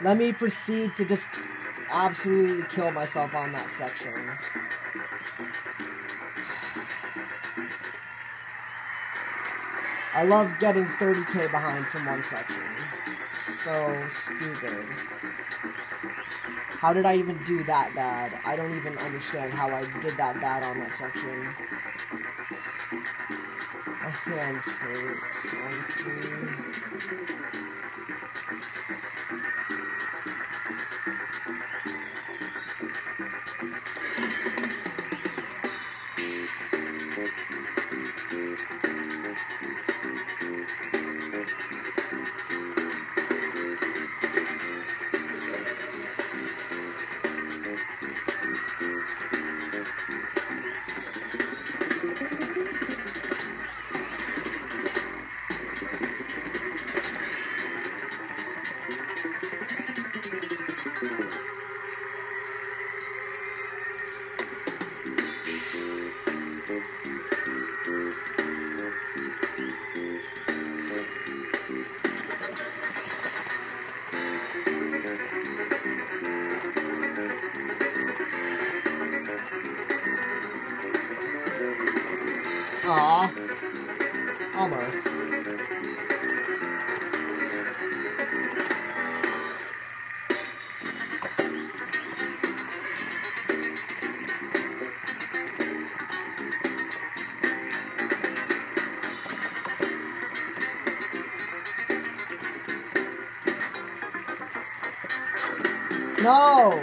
Let me proceed to just absolutely kill myself on that section. I love getting 30k behind from one section. So stupid. How did I even do that bad? I don't even understand how I did that bad on that section. My hands hurt, honestly. Thank you. Aw. Almost. No!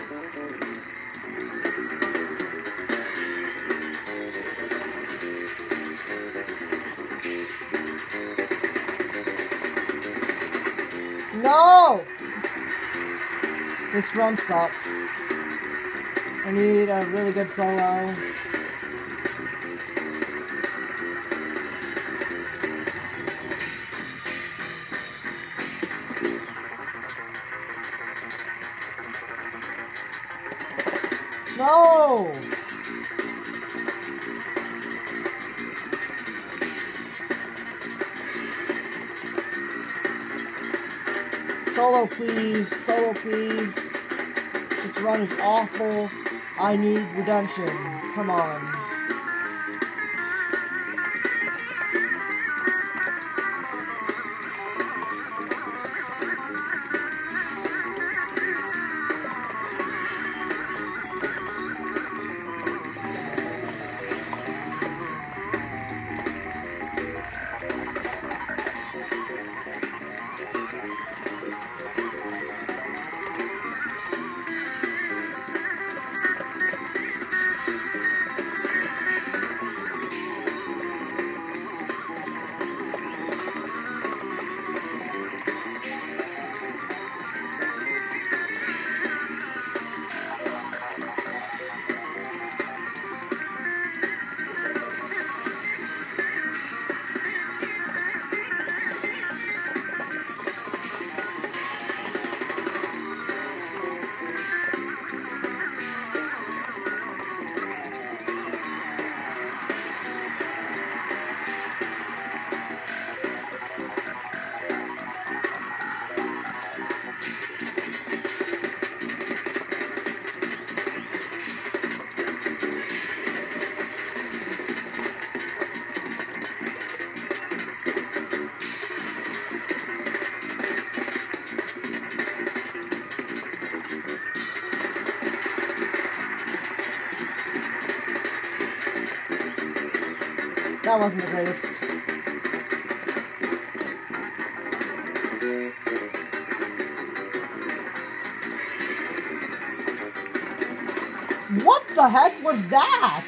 No! This run sucks. I need a really good solo. Solo, please. Solo, please. This run is awful. I need redemption. Come on. That wasn't the greatest. What the heck was that?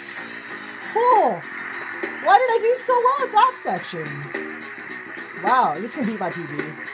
Oh, why did I do so well at that section? Wow, this can beat my PB.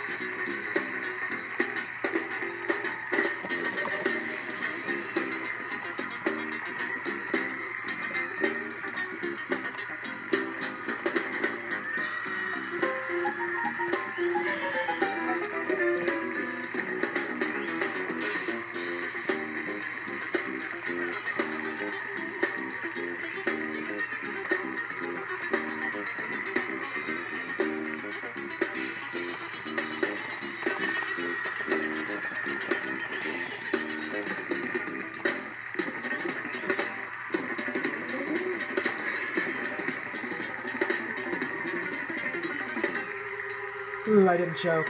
Ooh, I didn't choke.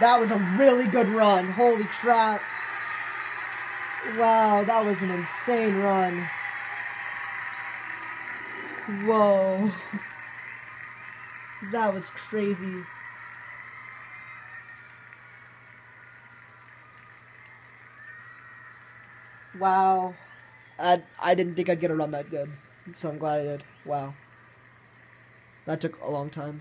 That was a really good run. Holy crap. Wow, that was an insane run. Whoa. That was crazy. Wow. I, I didn't think I'd get a run that good. So I'm glad I did. Wow. That took a long time.